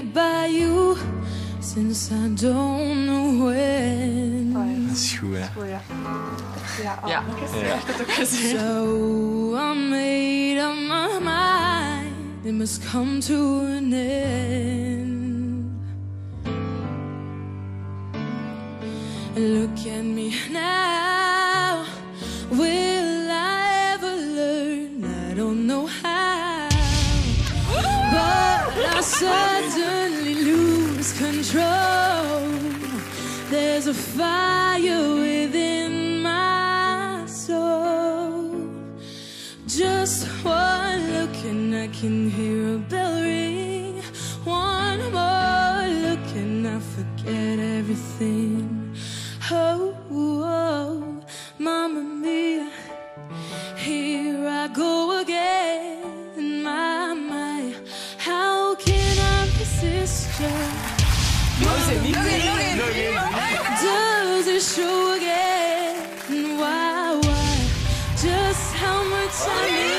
by you since I don't know when. Dat is goed, hè? Oh ja. Ja, ah, Ja. Ja. Ik heb het ook gezien. So I made up my mind, it must come to an end. Look at me now. Will I ever learn? I don't know how. I suddenly lose control. There's a fire within my soul. Just one look and I can hear a bell ring. One more look and I forget everything. Oh, Does it show again? Why, why? Just how much I missed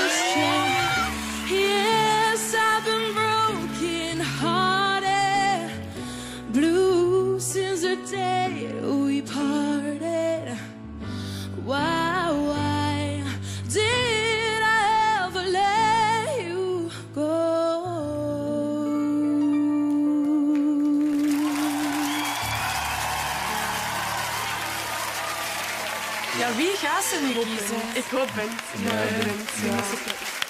Ja, wie gaat ze nu kiezen? Ik hoop Bent. Ja, Bent. Ja.